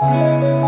Música